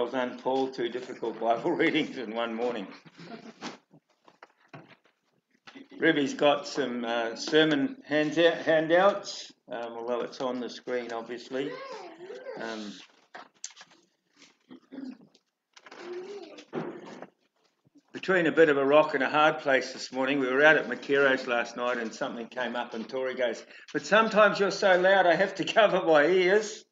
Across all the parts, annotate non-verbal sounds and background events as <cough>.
Well done, Paul. Two difficult Bible <laughs> readings in one morning. Ruby's got some uh, sermon handouts, um, although it's on the screen, obviously. Um, between a bit of a rock and a hard place this morning. We were out at Makero's last night and something came up and Tori goes, but sometimes you're so loud I have to <laughs> cover my ears.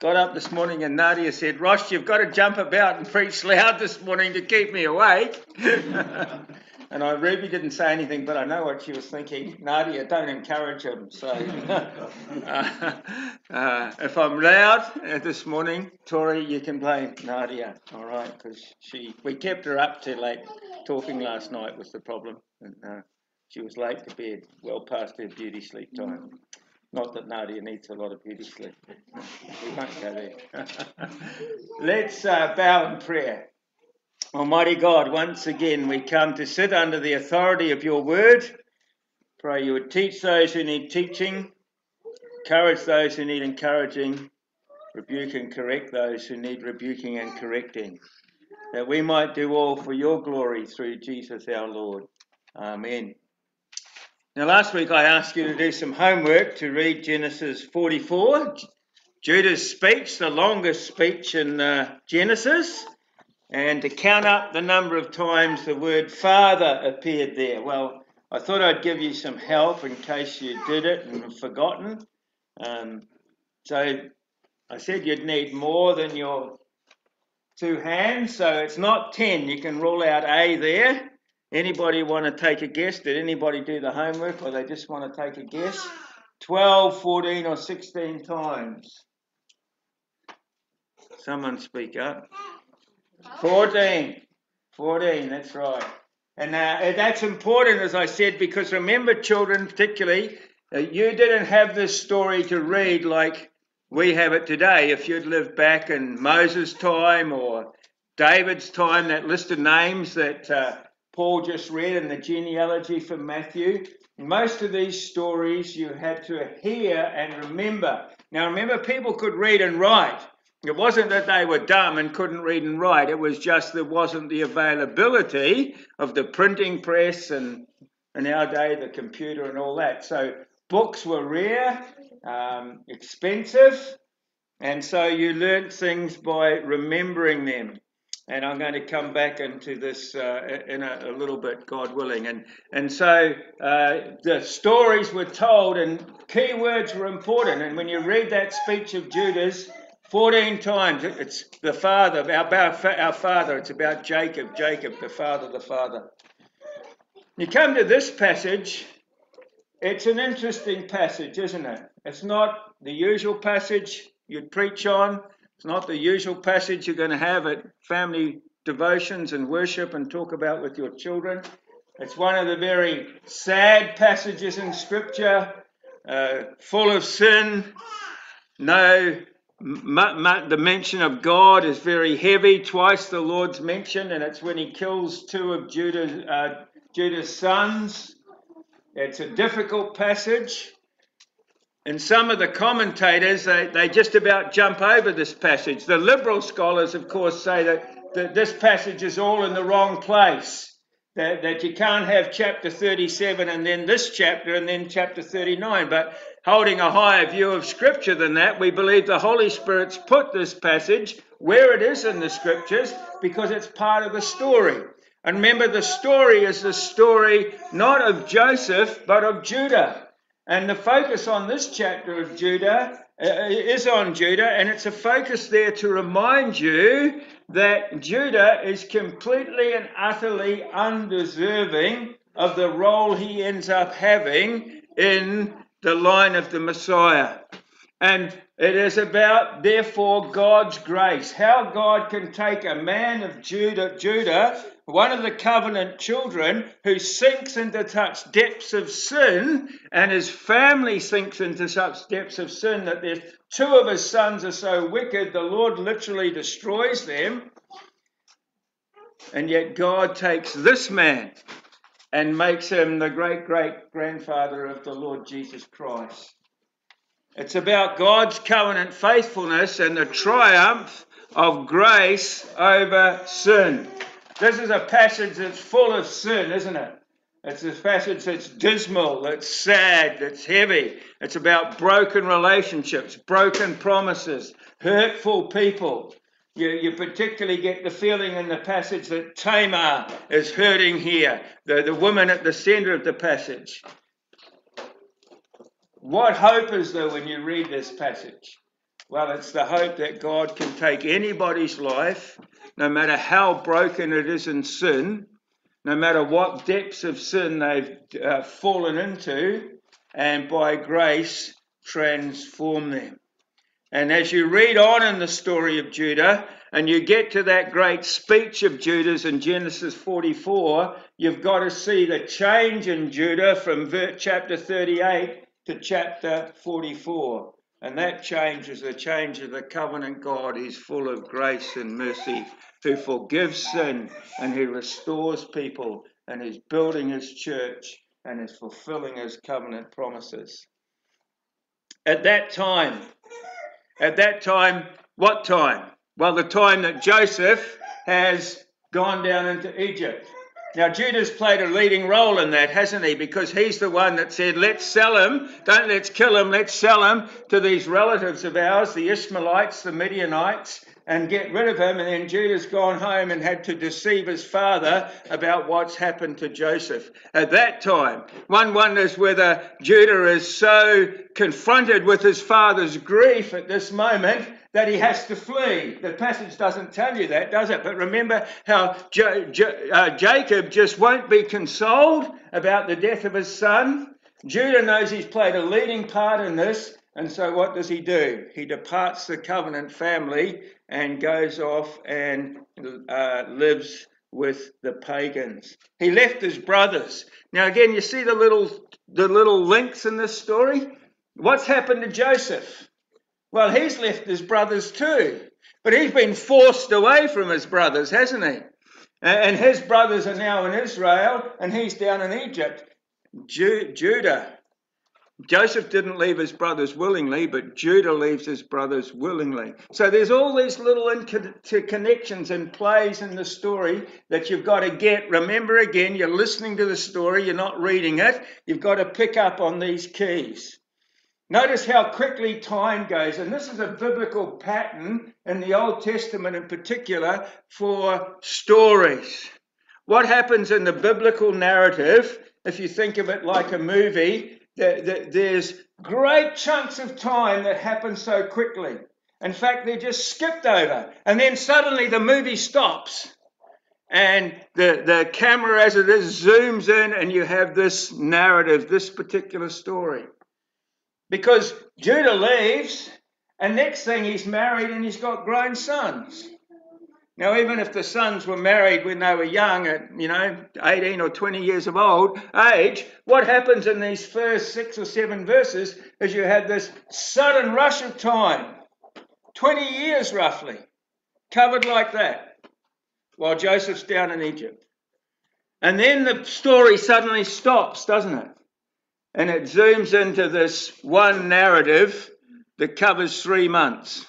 Got up this morning and Nadia said, Ross, you've got to jump about and preach loud this morning to keep me awake. <laughs> and I, Ruby didn't say anything, but I know what she was thinking. Nadia, don't encourage him. So <laughs> uh, uh, if I'm loud uh, this morning, Tori, you can blame Nadia, all right? Because she, we kept her up too late talking last night was the problem. And, uh, she was late to bed, well past her beauty sleep time. Not that Nadia needs a lot of beauty sleep. we won't go there. <laughs> Let's uh, bow in prayer. Almighty God, once again we come to sit under the authority of your word. Pray you would teach those who need teaching, encourage those who need encouraging, rebuke and correct those who need rebuking and correcting, that we might do all for your glory through Jesus our Lord. Amen. Now, last week I asked you to do some homework to read Genesis 44, Judah's speech, the longest speech in uh, Genesis, and to count up the number of times the word father appeared there. Well, I thought I'd give you some help in case you did it and have forgotten. Um, so I said you'd need more than your two hands, so it's not 10. You can rule out A there. Anybody want to take a guess? Did anybody do the homework or they just want to take a guess? 12, 14, or 16 times. Someone speak up. 14. 14, that's right. And uh, that's important, as I said, because remember, children, particularly, uh, you didn't have this story to read like we have it today. If you'd lived back in Moses' time or David's time, that list of names that uh, Paul just read in the genealogy for Matthew. Most of these stories you had to hear and remember. Now, remember, people could read and write. It wasn't that they were dumb and couldn't read and write, it was just there wasn't the availability of the printing press and in our day the computer and all that. So books were rare, um, expensive, and so you learnt things by remembering them and I'm going to come back into this uh, in a, a, little bit, God willing. And and so uh, the stories were told, and key words were important. And when you read that speech of Judah's, 14 times, it's the father, about our father. It's about Jacob, Jacob, the father, the father. You come to this passage. It's an interesting passage, isn't it? It's not the usual passage you'd preach on. It's not the usual passage you're going to have at family devotions and worship and talk about with your children. It's one of the very sad passages in Scripture, uh, full of sin. No, the mention of God is very heavy. Twice the Lord's mentioned, and it's when he kills two of uh, Judah's sons. It's a difficult passage. And some of the commentators, they, they just about jump over this passage. The liberal scholars, of course, say that, that this passage is all in the wrong place. That, that you can't have chapter 37 and then this chapter and then chapter 39. But holding a higher view of Scripture than that, we believe the Holy Spirit's put this passage where it is in the Scriptures because it's part of the story. And remember, the story is the story not of Joseph, but of Judah. And the focus on this chapter of Judah uh, is on Judah, and it's a focus there to remind you that Judah is completely and utterly undeserving of the role he ends up having in the line of the Messiah. And it is about, therefore, God's grace. How God can take a man of Judah, Judah one of the covenant children who sinks into such depths of sin, and his family sinks into such depths of sin that there's two of his sons are so wicked, the Lord literally destroys them. And yet God takes this man and makes him the great great grandfather of the Lord Jesus Christ. It's about God's covenant faithfulness and the triumph of grace over sin. This is a passage that's full of sin, isn't it? It's a passage that's dismal, that's sad, that's heavy. It's about broken relationships, broken promises, hurtful people. You, you particularly get the feeling in the passage that Tamar is hurting here, the, the woman at the center of the passage. What hope is there when you read this passage? Well, it's the hope that God can take anybody's life, no matter how broken it is in sin, no matter what depths of sin they've uh, fallen into, and by grace transform them. And as you read on in the story of Judah, and you get to that great speech of Judah's in Genesis 44, you've got to see the change in Judah from chapter 38 to chapter 44. And that change is the change of the covenant God. He's full of grace and mercy who forgives sin and who restores people and is building his church and is fulfilling his covenant promises. At that time, at that time, what time? Well, the time that Joseph has gone down into Egypt. Now, Judah's played a leading role in that, hasn't he? Because he's the one that said, let's sell him, don't let's kill him, let's sell him to these relatives of ours, the Ishmaelites, the Midianites, and get rid of him. And then Judah's gone home and had to deceive his father about what's happened to Joseph. At that time, one wonders whether Judah is so confronted with his father's grief at this moment that he has to flee. The passage doesn't tell you that, does it? But remember how uh, Jacob just won't be consoled about the death of his son. Judah knows he's played a leading part in this, and so what does he do? He departs the covenant family and goes off and uh, lives with the pagans. He left his brothers. Now again, you see the little the little links in this story. What's happened to Joseph? Well, he's left his brothers too, but he's been forced away from his brothers, hasn't he? And his brothers are now in Israel, and he's down in Egypt. Ju- Judah. Joseph didn't leave his brothers willingly, but Judah leaves his brothers willingly. So there's all these little interconnections and plays in the story that you've got to get. Remember again, you're listening to the story, you're not reading it. You've got to pick up on these keys. Notice how quickly time goes, and this is a biblical pattern in the Old Testament in particular for stories. What happens in the biblical narrative, if you think of it like a movie, that there's great chunks of time that happen so quickly. In fact, they're just skipped over, and then suddenly the movie stops. And the, the camera, as it is, zooms in, and you have this narrative, this particular story. Because Judah leaves, and next thing he's married and he's got grown sons. Now, even if the sons were married when they were young, at you know 18 or 20 years of old age, what happens in these first six or seven verses is you have this sudden rush of time, 20 years roughly, covered like that, while Joseph's down in Egypt. And then the story suddenly stops, doesn't it? And it zooms into this one narrative that covers three months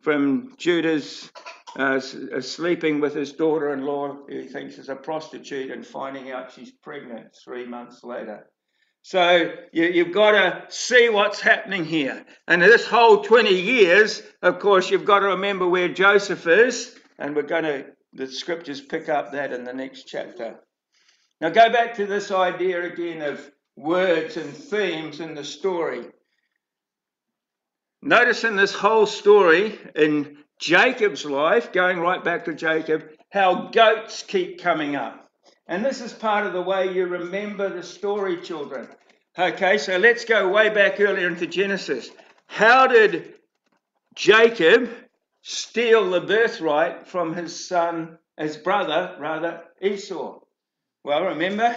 from Judah's uh, uh sleeping with his daughter in law, who he thinks is a prostitute, and finding out she's pregnant three months later. So you, have got to see what's happening here. And this whole 20 years, of course, you've got to remember where Joseph is, and we're going to, the scriptures pick up that in the next chapter. Now go back to this idea again of words and themes in the story. Notice in this whole story, in Jacob's life, going right back to Jacob, how goats keep coming up. And this is part of the way you remember the story, children. Okay, so let's go way back earlier into Genesis. How did Jacob steal the birthright from his son, his brother, rather, Esau? Well, remember,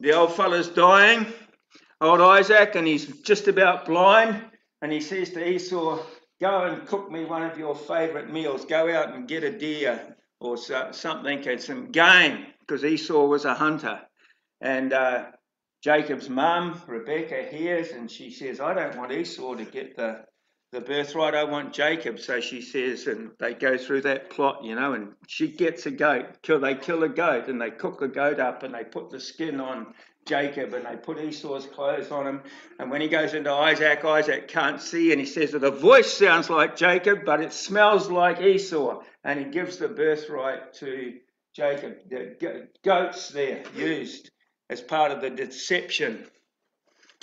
the old fella's dying, old Isaac, and he's just about blind. And he says to Esau, Go and cook me one of your favorite meals. Go out and get a deer or something and some game, because Esau was a hunter. And uh, Jacob's mum, Rebecca, hears and she says, I don't want Esau to get the, the birthright, I want Jacob. So she says, and they go through that plot, you know, and she gets a goat. Kill, they kill a goat and they cook the goat up and they put the skin on Jacob and they put Esau's clothes on him. And when he goes into Isaac, Isaac can't see and he says that the voice sounds like Jacob, but it smells like Esau. And he gives the birthright to Jacob. The goats there used as part of the deception.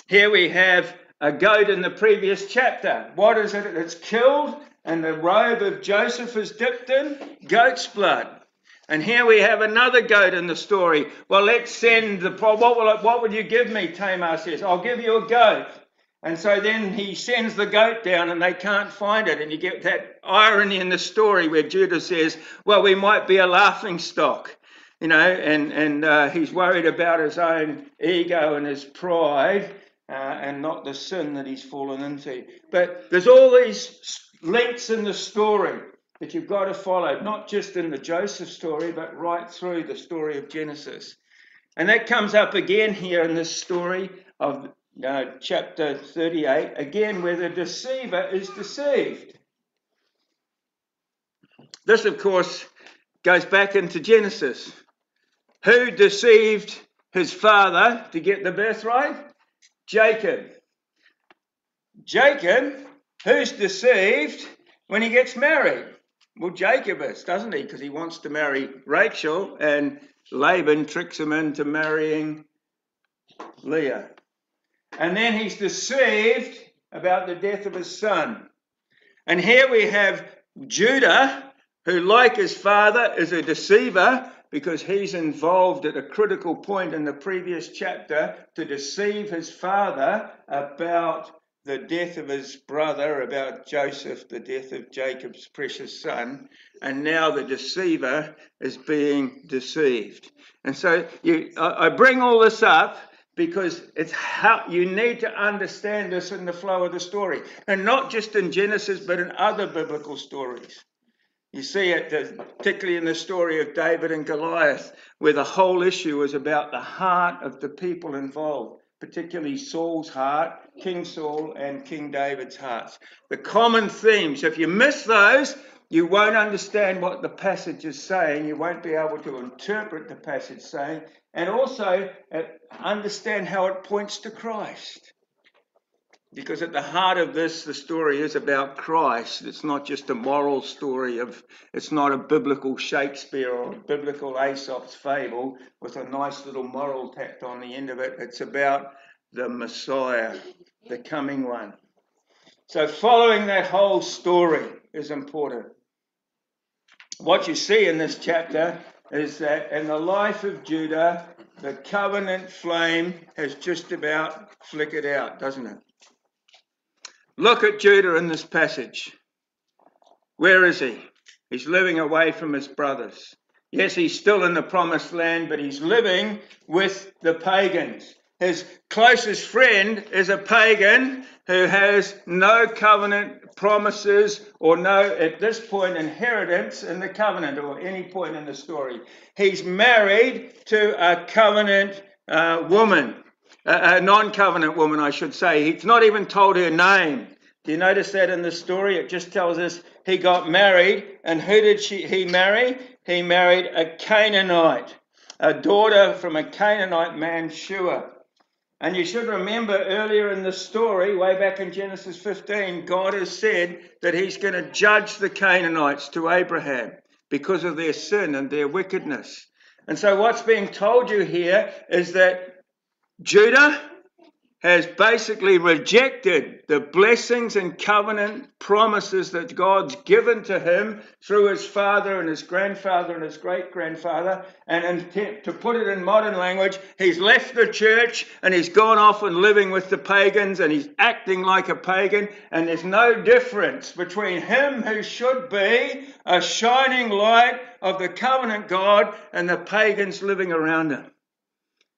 Here we have a goat in the previous chapter. What is it that's killed? And the robe of Joseph is dipped in goat's blood. And here we have another goat in the story. Well, let's send the. What, will, what would you give me? Tamar says, I'll give you a goat. And so then he sends the goat down and they can't find it. And you get that irony in the story where Judah says, Well, we might be a laughing stock. You know, and, and uh, he's worried about his own ego and his pride uh, and not the sin that he's fallen into. But there's all these links in the story that you've got to follow, not just in the Joseph story, but right through the story of Genesis. And that comes up again here in this story of uh, chapter 38, again, where the deceiver is deceived. This, of course, goes back into Genesis. Who deceived his father to get the birthright? Jacob. Jacob, who's deceived when he gets married? Well, Jacob is, doesn't he? Because he wants to marry Rachel, and Laban tricks him into marrying Leah. And then he's deceived about the death of his son. And here we have Judah, who, like his father, is a deceiver because he's involved at a critical point in the previous chapter to deceive his father about the death of his brother, about Joseph, the death of Jacob's precious son, and now the deceiver is being deceived. And so you, I bring all this up because it's how you need to understand this in the flow of the story, and not just in Genesis, but in other biblical stories. You see it particularly in the story of David and Goliath, where the whole issue is about the heart of the people involved, particularly Saul's heart, King Saul, and King David's hearts. The common themes, if you miss those, you won't understand what the passage is saying. You won't be able to interpret the passage saying, and also uh, understand how it points to Christ. Because at the heart of this, the story is about Christ. It's not just a moral story of, it's not a biblical Shakespeare or a biblical Aesop's fable with a nice little moral tacked on the end of it. It's about the Messiah, the coming one. So following that whole story is important. What you see in this chapter is that in the life of Judah, the covenant flame has just about flickered out, doesn't it? Look at Judah in this passage. Where is he? He's living away from his brothers. Yes, he's still in the promised land, but he's living with the pagans. His closest friend is a pagan who has no covenant promises or no, at this point, inheritance in the covenant or any point in the story. He's married to a covenant uh, woman a, non covenant woman, I should say. He's not even told her name. Do you notice that in the story? It just tells us he got married, and who did she, he marry? He married a Canaanite, a daughter from a Canaanite man, Shua. And you should remember earlier in the story, way back in Genesis 15, God has said that he's going to judge the Canaanites to Abraham because of their sin and their wickedness. And so, what's being told you here is that Judah has basically rejected the blessings and covenant promises that God's given to him through his father and his grandfather and his great grandfather. And to put it in modern language, he's left the church and he's gone off and living with the pagans and he's acting like a pagan. And there's no difference between him who should be a shining light of the covenant God and the pagans living around him.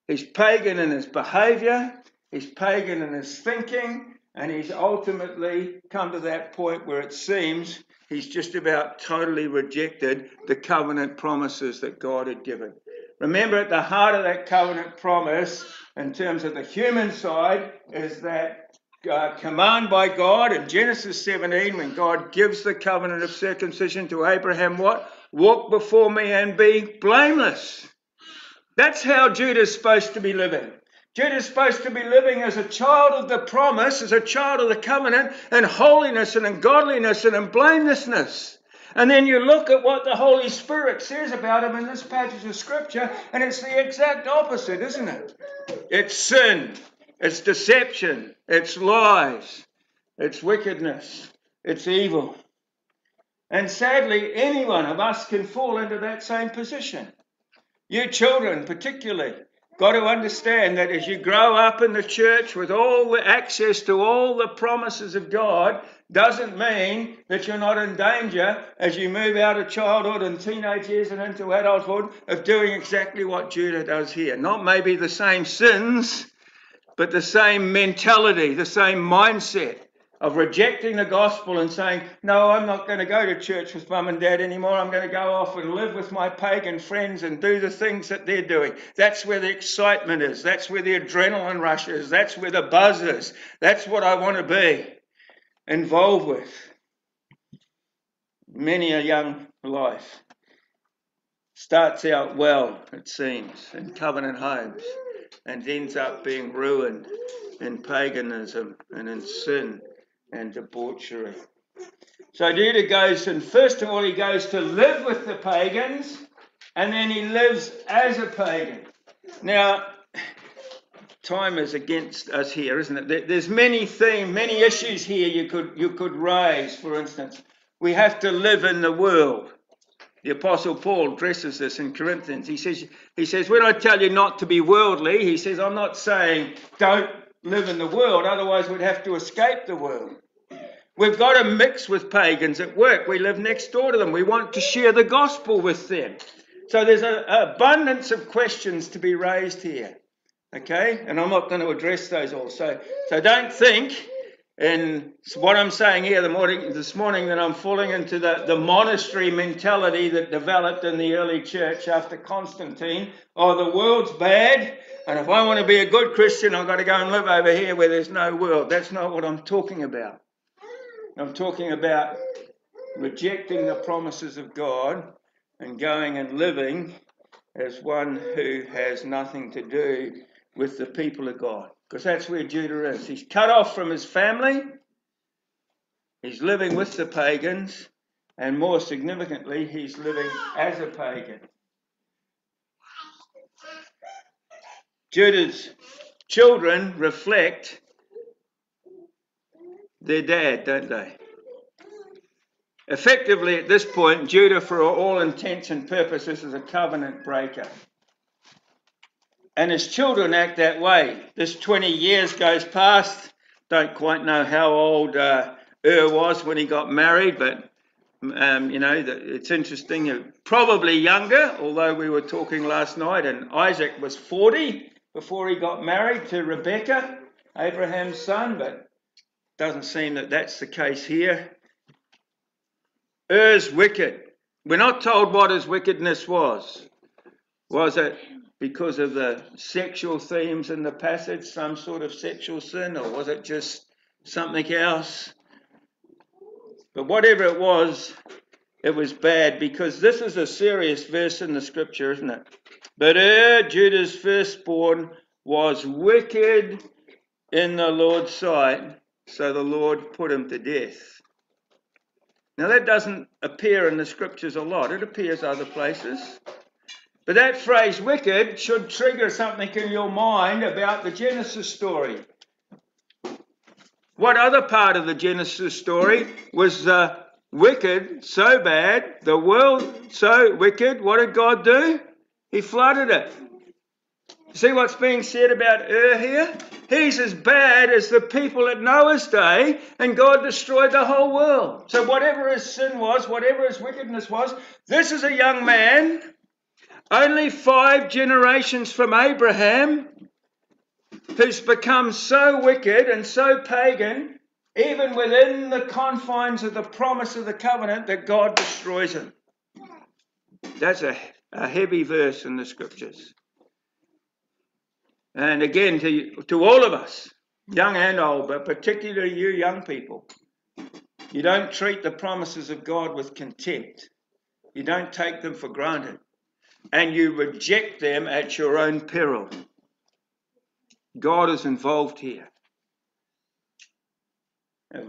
He's pagan in his behavior, he's pagan in his thinking, and he's ultimately come to that point where it seems he's just about totally rejected the covenant promises that God had given. Remember, at the heart of that covenant promise, in terms of the human side, is that uh, command by God in Genesis 17 when God gives the covenant of circumcision to Abraham what? Walk before me and be blameless. That's how Judah's supposed to be living. Judah's supposed to be living as a child of the promise, as a child of the covenant, and holiness and in godliness and in blamelessness. And then you look at what the Holy Spirit says about him in this passage of Scripture, and it's the exact opposite, isn't it? It's sin, it's deception, it's lies, it's wickedness, it's evil. And sadly, any one of us can fall into that same position. You children, particularly, got to understand that as you grow up in the church with all the access to all the promises of God, doesn't mean that you're not in danger as you move out of childhood and teenage years and into adulthood of doing exactly what Judah does here. Not maybe the same sins, but the same mentality, the same mindset of rejecting the gospel and saying, No, I'm not going to go to church with mum and dad anymore. I'm going to go off and live with my pagan friends and do the things that they're doing. That's where the excitement is. That's where the adrenaline rush is. That's where the buzz is. That's what I want to be involved with. Many a young life starts out well, it seems, in covenant homes and ends up being ruined in paganism and in sin and debauchery. So Judah goes, and first of all, he goes to live with the pagans, and then he lives as a pagan. Now, time is against us here, isn't it? There's many themes, many issues here you could you could raise. For instance, we have to live in the world. The Apostle Paul addresses this in Corinthians. He says, he says, when I tell you not to be worldly, he says, I'm not saying don't live in the world, otherwise we'd have to escape the world. We've got to mix with pagans at work. We live next door to them. We want to share the gospel with them. So there's an abundance of questions to be raised here. Okay? And I'm not going to address those all. So, so don't think in what I'm saying here the morning, this morning that I'm falling into the, the monastery mentality that developed in the early church after Constantine. Oh, the world's bad. And if I want to be a good Christian, I've got to go and live over here where there's no world. That's not what I'm talking about. I'm talking about rejecting the promises of God and going and living as one who has nothing to do with the people of God. Because that's where Judah is. He's cut off from his family, he's living with the pagans, and more significantly, he's living as a pagan. Judah's children reflect their dad, don't they? Effectively, at this point, Judah, for all intents and purposes, is a covenant breaker. And his children act that way. This 20 years goes past. Don't quite know how old uh, Ur was when he got married, but um, you know, it's interesting. Probably younger, although we were talking last night, and Isaac was 40 before he got married to Rebecca, Abraham's son, but doesn't seem that that's the case here. Er's wicked. We're not told what his wickedness was. Was it because of the sexual themes in the passage, some sort of sexual sin, or was it just something else? But whatever it was, it was bad because this is a serious verse in the scripture, isn't it? But Er, Judah's firstborn, was wicked in the Lord's sight, so the Lord put him to death. Now, that doesn't appear in the scriptures a lot, it appears other places. But that phrase wicked should trigger something in your mind about the Genesis story. What other part of the Genesis story was uh, wicked, so bad, the world so wicked? What did God do? He flooded it. See what's being said about Ur here? He's as bad as the people at Noah's day, and God destroyed the whole world. So, whatever his sin was, whatever his wickedness was, this is a young man, only five generations from Abraham, who's become so wicked and so pagan, even within the confines of the promise of the covenant, that God destroys him. That's a, a heavy verse in the scriptures. And again, to, to all of us, young and old, but particularly you young people. You don't treat the promises of God with contempt. You don't take them for granted. And you reject them at your own peril. God is involved here.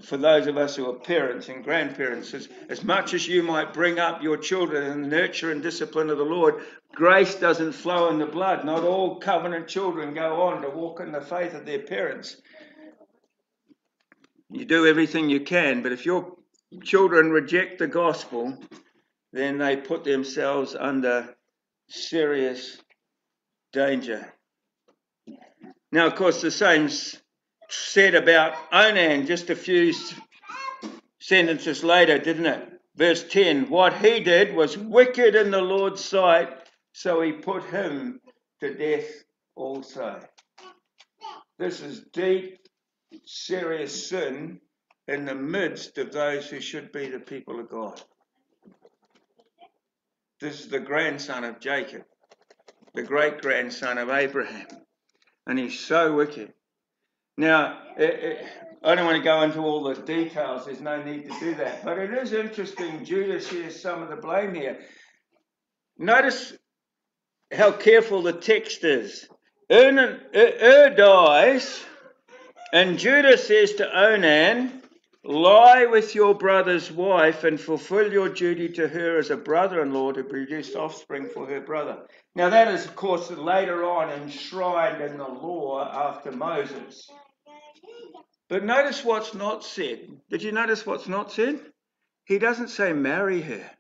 For those of us who are parents and grandparents, as, as much as you might bring up your children in the nurture and discipline of the Lord, grace doesn't flow in the blood. Not all covenant children go on to walk in the faith of their parents. You do everything you can, but if your children reject the gospel, then they put themselves under serious danger. Now, of course, the same said about Onan just a few sentences later, didn't it? Verse 10 What he did was wicked in the Lord's sight, so he put him to death also. This is deep, serious sin in the midst of those who should be the people of God. This is the grandson of Jacob, the great grandson of Abraham, and he's so wicked. Now, it, it, I don't want to go into all the details, there's no need to do that. But it is interesting, Judah shares some of the blame here. Notice how careful the text is. Er, er dies, and Judah says to Onan, Lie with your brother's wife and fulfill your duty to her as a brother in law to produce offspring for her brother. Now, that is, of course, later on enshrined in the law after Moses. But notice what's not said. Did you notice what's not said? He doesn't say marry her.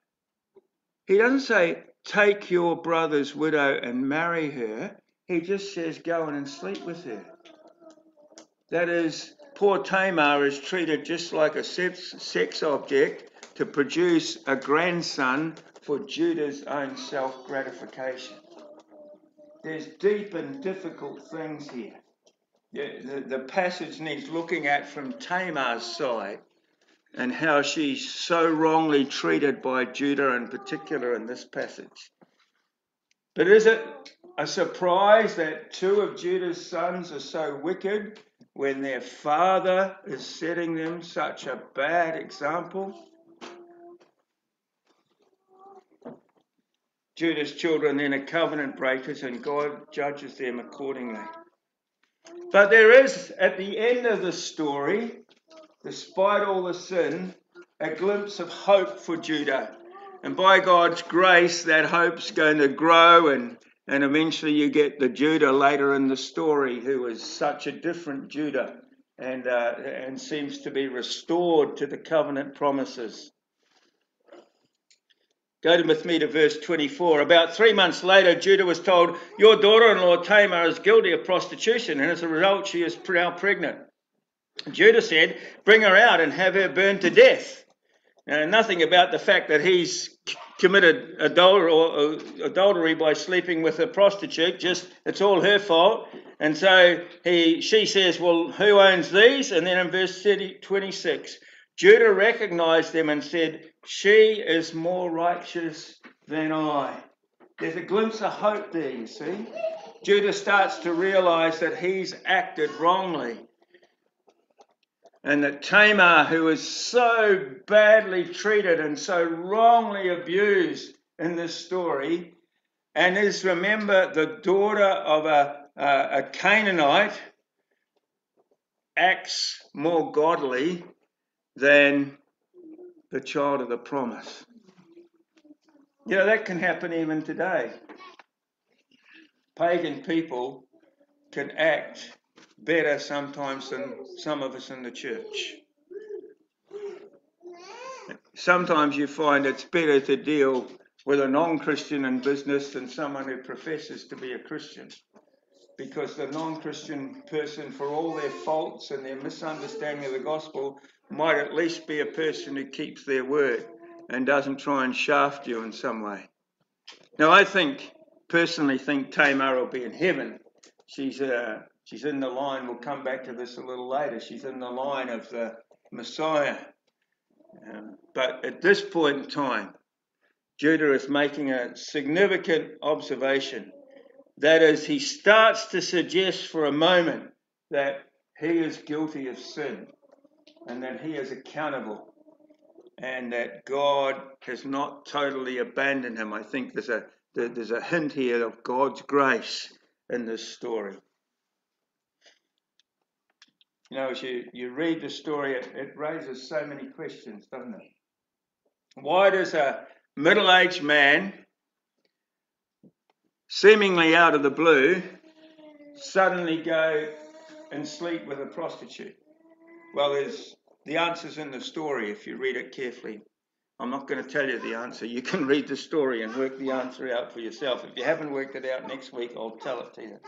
He doesn't say take your brother's widow and marry her. He just says go in and sleep with her. That is, poor Tamar is treated just like a sex object to produce a grandson for Judah's own self gratification. There's deep and difficult things here the, passage needs looking at from Tamar's side and how she's so wrongly treated by Judah in particular in this passage. But is it a surprise that two of Judah's sons are so wicked when their father is setting them such a bad example? Judah's children then are covenant breakers, and God judges them accordingly. But there is, at the end of the story, despite all the sin, a glimpse of hope for Judah. And by God's grace, that hope's going to grow, and, and eventually you get the Judah later in the story, who is such a different Judah and, uh, and seems to be restored to the covenant promises. Go with me to verse 24. About three months later, Judah was told, Your daughter in law Tamar is guilty of prostitution, and as a result, she is now pregnant. Judah said, Bring her out and have her burned to death. Now, nothing about the fact that he's committed uh, adultery by sleeping with a prostitute, just it's all her fault. And so he, she says, Well, who owns these? And then in verse 26, Judah recognized them and said, She is more righteous than I. There's a glimpse of hope there, you see. Judah starts to realize that he's acted wrongly. And that Tamar, who is so badly treated and so wrongly abused in this story, and is, remember, the daughter of a, a, a Canaanite, acts more godly than the child of the promise. You know, that can happen even today. Pagan people can act better sometimes than some of us in the church. Sometimes you find it's better to deal with a non Christian in business than someone who professes to be a Christian. Because the non Christian person, for all their faults and their misunderstanding of the gospel, might at least be a person who keeps their word and doesn't try and shaft you in some way. Now, I think, personally, think Tamar will be in heaven. She's, uh, she's in the line, we'll come back to this a little later. She's in the line of the Messiah. Um, but at this point in time, Judah is making a significant observation. That is, he starts to suggest for a moment that he is guilty of sin and that he is accountable and that God has not totally abandoned him. I think there's a there's a hint here of God's grace in this story. You know, as you, you read the story, it, it raises so many questions, doesn't it? Why does a middle aged man, seemingly out of the blue, suddenly go and sleep with a prostitute? Well, there's the answer's in the story if you read it carefully. I'm not going to tell you the answer. You can read the story and work the answer out for yourself. If you haven't worked it out next week, I'll tell it to you.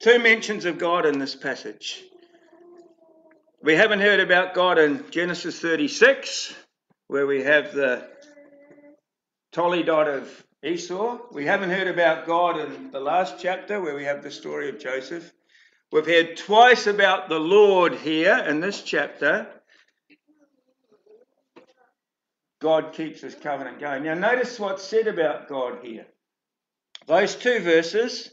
Two mentions of God in this passage. We haven't heard about God in Genesis 36, where we have the Toledot of Esau. We haven't heard about God in the last chapter, where we have the story of Joseph. We've heard twice about the Lord here in this chapter. God keeps his covenant going. Now, notice what's said about God here. Those two verses,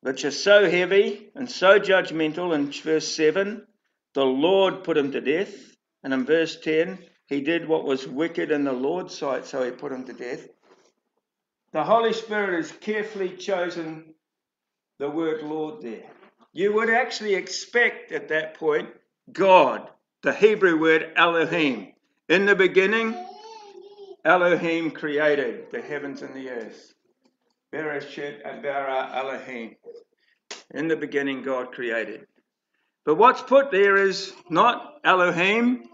which are so heavy and so judgmental, in verse 7, the Lord put him to death. And in verse 10, he did what was wicked in the Lord's sight, so he put him to death. The Holy Spirit has carefully chosen the word Lord there. You would actually expect at that point God, the Hebrew word Elohim. In the beginning, Elohim created the heavens and the earth. Bereshit Abara Elohim. In the beginning, God created. But what's put there is not Elohim,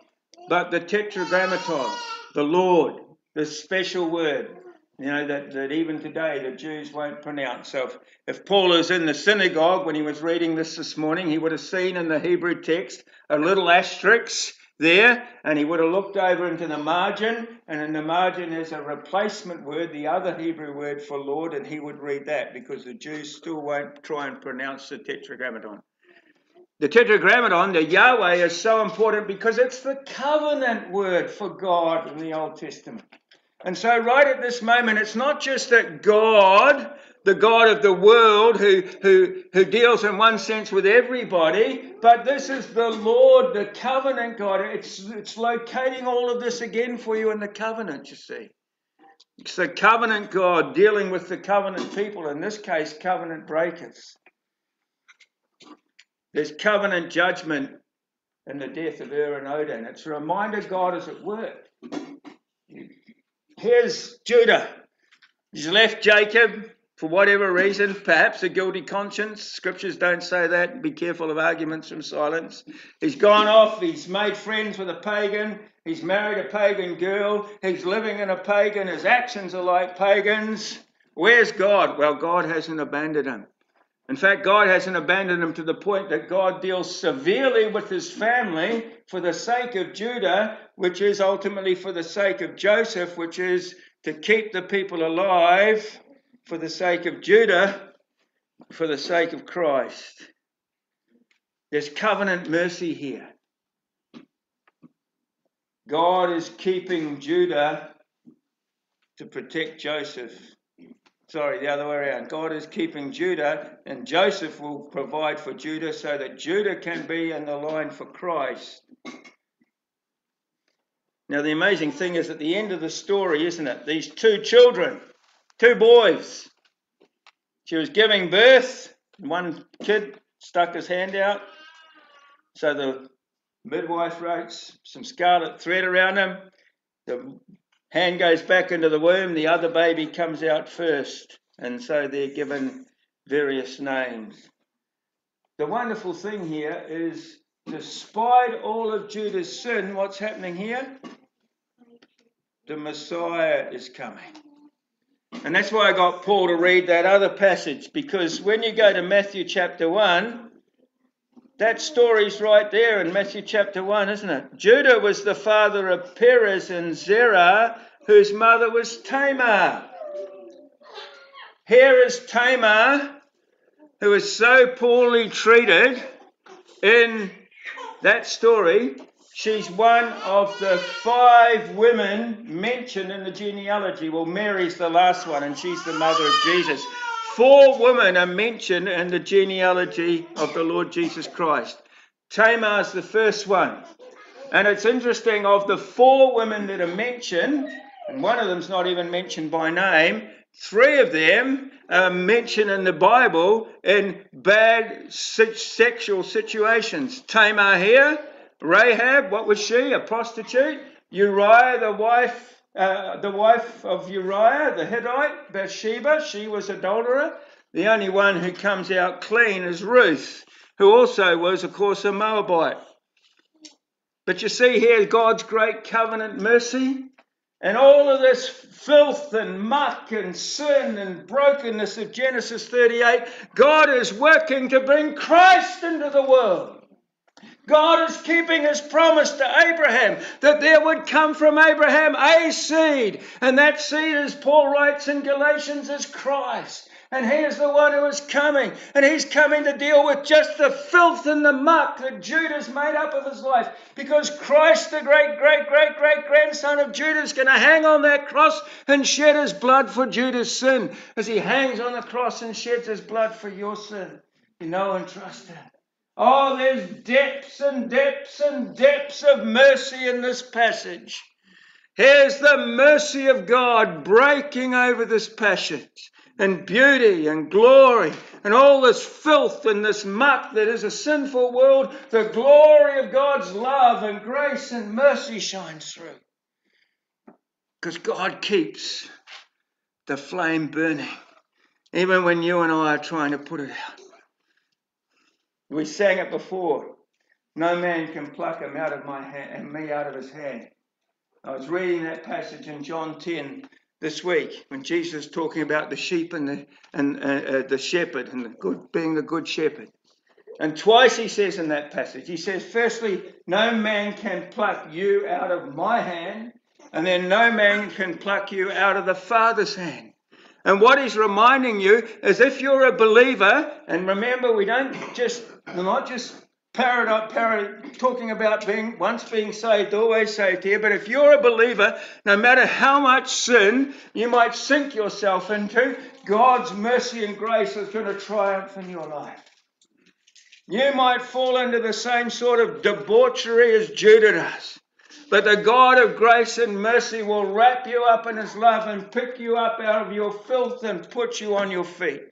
but the Tetragrammaton, the Lord, the special word, you know, that, that even today the Jews won't pronounce. So if, if Paul was in the synagogue when he was reading this this morning, he would have seen in the Hebrew text a little asterisk there, and he would have looked over into the margin, and in the margin is a replacement word, the other Hebrew word for Lord, and he would read that because the Jews still won't try and pronounce the Tetragrammaton. The Tetragrammaton, the Yahweh, is so important because it's the covenant word for God in the Old Testament. And so, right at this moment, it's not just that God, the God of the world, who, who, who deals in one sense with everybody, but this is the Lord, the covenant God. It's, it's locating all of this again for you in the covenant, you see. It's the covenant God dealing with the covenant people, in this case, covenant breakers. There's covenant judgment in the death of Ur and Onan. It's a reminder God is at work. Here's Judah. He's left Jacob for whatever reason, perhaps a guilty conscience. Scriptures don't say that. Be careful of arguments from silence. He's gone off. He's made friends with a pagan. He's married a pagan girl. He's living in a pagan. His actions are like pagans. Where's God? Well, God hasn't abandoned him. In fact, God hasn't abandoned him to the point that God deals severely with his family for the sake of Judah, which is ultimately for the sake of Joseph, which is to keep the people alive for the sake of Judah, for the sake of Christ. There's covenant mercy here. God is keeping Judah to protect Joseph. Sorry, the other way around. God is keeping Judah, and Joseph will provide for Judah so that Judah can be in the line for Christ. Now, the amazing thing is at the end of the story, isn't it? These two children, two boys. She was giving birth, one kid stuck his hand out. So the midwife writes some scarlet thread around him. The Hand goes back into the womb, the other baby comes out first. And so they're given various names. The wonderful thing here is, despite all of Judah's sin, what's happening here? The Messiah is coming. And that's why I got Paul to read that other passage, because when you go to Matthew chapter 1, that story's right there in Matthew chapter 1, isn't it? Judah was the father of Perez and Zerah, whose mother was Tamar. Here is Tamar, who is so poorly treated in that story. She's one of the five women mentioned in the genealogy. Well, Mary's the last one, and she's the mother of Jesus. Four women are mentioned in the genealogy of the Lord Jesus Christ. Tamar's the first one. And it's interesting, of the four women that are mentioned, and one of them's not even mentioned by name, three of them are mentioned in the Bible in bad sexual situations. Tamar here, Rahab, what was she? A prostitute. Uriah, the wife, uh, the wife of Uriah, the Hittite, Bathsheba, she was adulterer. The only one who comes out clean is Ruth, who also was, of course, a Moabite. But you see here God's great covenant mercy. And all of this filth and muck and sin and brokenness of Genesis 38, God is working to bring Christ into the world. God is keeping his promise to Abraham that there would come from Abraham a seed. And that seed, as Paul writes in Galatians, is Christ. And he is the one who is coming. And he's coming to deal with just the filth and the muck that Judah's made up of his life. Because Christ, the great, great, great, great grandson of Judah, is going to hang on that cross and shed his blood for Judah's sin. As he hangs on the cross and sheds his blood for your sin. You know and trust him. Oh, there's depths and depths and depths of mercy in this passage. Here's the mercy of God breaking over this passage and beauty and glory and all this filth and this muck that is a sinful world, the glory of God's love and grace and mercy shines through. Because God keeps the flame burning, even when you and I are trying to put it out. We sang it before. No man can pluck him out of my hand and me out of his hand. I was reading that passage in John 10 this week when Jesus is talking about the sheep and the and uh, uh, the shepherd and the good being the good shepherd. And twice he says in that passage, he says, firstly, no man can pluck you out of my hand, and then no man can pluck you out of the Father's hand. And what he's reminding you is if you're a believer, and remember, we don't just, we're not just parrot, parrot, talking about being once being saved, always saved here. But if you're a believer, no matter how much sin you might sink yourself into, God's mercy and grace is going to triumph in your life. You might fall into the same sort of debauchery as Judah does. But the God of grace and mercy will wrap you up in his love and pick you up out of your filth and put you on your feet.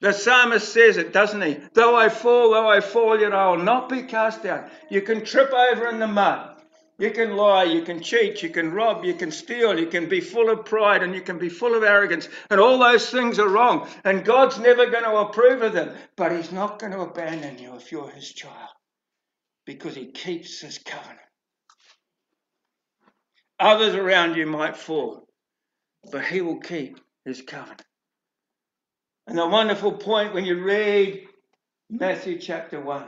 The psalmist says it, doesn't he? Though I fall, though I fall, yet I will not be cast down. You can trip over in the mud. You can lie, you can cheat, you can rob, you can steal, you can be full of pride, and you can be full of arrogance. And all those things are wrong. And God's never going to approve of them. But He's not going to abandon you if you're His child because He keeps His covenant. Others around you might fall, but He will keep His covenant. And the wonderful point when you read Matthew chapter 1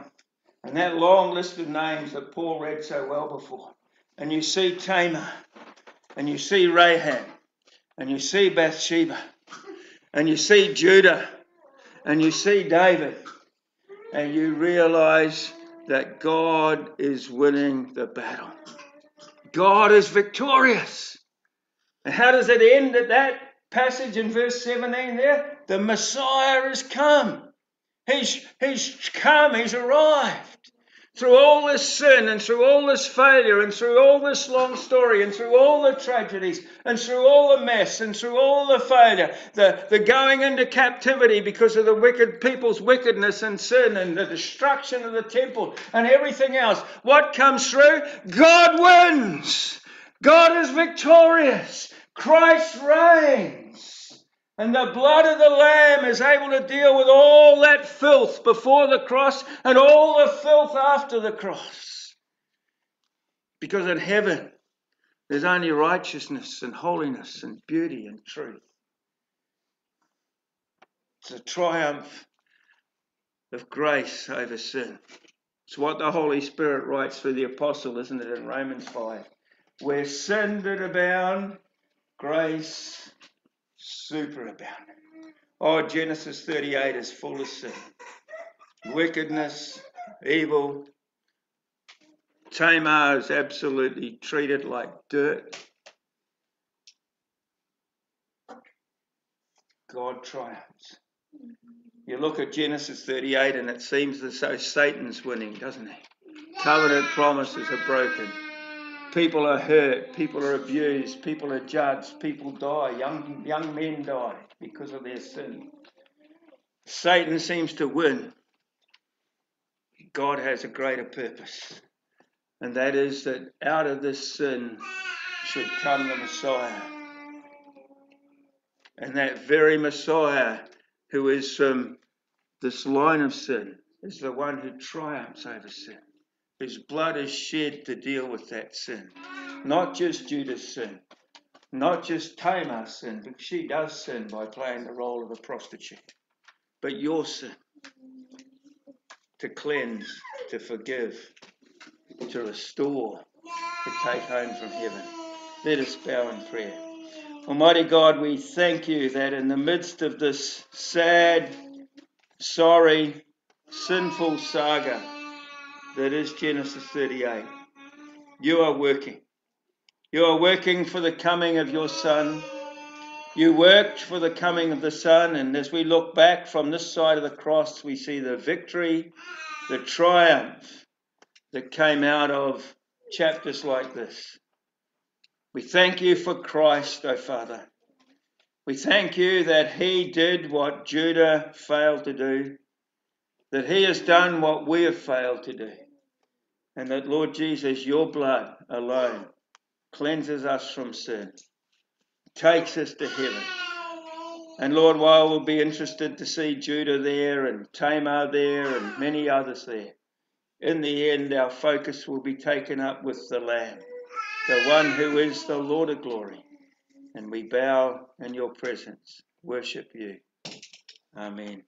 and that long list of names that Paul read so well before, and you see Tamar, and you see Rahab, and you see Bathsheba, and you see Judah, and you see David, and you realize that God is winning the battle. God is victorious. And how does it end at that passage in verse 17 there? The Messiah has come. He's, he's come, he's arrived. Through all this sin and through all this failure and through all this long story and through all the tragedies and through all the mess and through all the failure, the, the going into captivity because of the wicked people's wickedness and sin and the destruction of the temple and everything else, what comes through? God wins. God is victorious. Christ reigns. And the blood of the Lamb is able to deal with all that filth before the cross and all the filth after the cross. Because in heaven, there's only righteousness and holiness and beauty and truth. It's a triumph of grace over sin. It's what the Holy Spirit writes for the apostle, isn't it, in Romans 5? Where sin did abound, grace superabounding. Oh, Genesis 38 is full of sin, wickedness, evil. Tamar is absolutely treated like dirt. God triumphs. You look at Genesis 38 and it seems as though Satan's winning, doesn't he? Covenant promises are broken. People are hurt, people are abused, people are judged, people die, young, young men die because of their sin. Satan seems to win. God has a greater purpose, and that is that out of this sin should come the Messiah. And that very Messiah who is from this line of sin is the one who triumphs over sin. His blood is shed to deal with that sin. Not just Judah's sin, not just Tamar's sin, but she does sin by playing the role of a prostitute, but your sin to cleanse, to forgive, to restore, to take home from heaven. Let us bow in prayer. Almighty God, we thank you that in the midst of this sad, sorry, sinful saga that is Genesis 38, you are working. You are working for the coming of your Son. You worked for the coming of the Son, and as we look back from this side of the cross, we see the victory, the triumph that came out of chapters like this. We thank you for Christ, O oh Father. We thank you that He did what Judah failed to do, that He has done what we have failed to do, and that, Lord Jesus, your blood alone cleanses us from sin, takes us to heaven. And Lord, while we'll be interested to see Judah there and Tamar there and many others there, in the end our focus will be taken up with the Lamb, the one who is the Lord of glory. And we bow in your presence, worship you. Amen.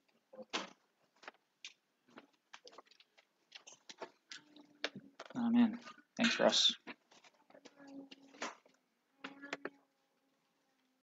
Amen. Thanks, Ross.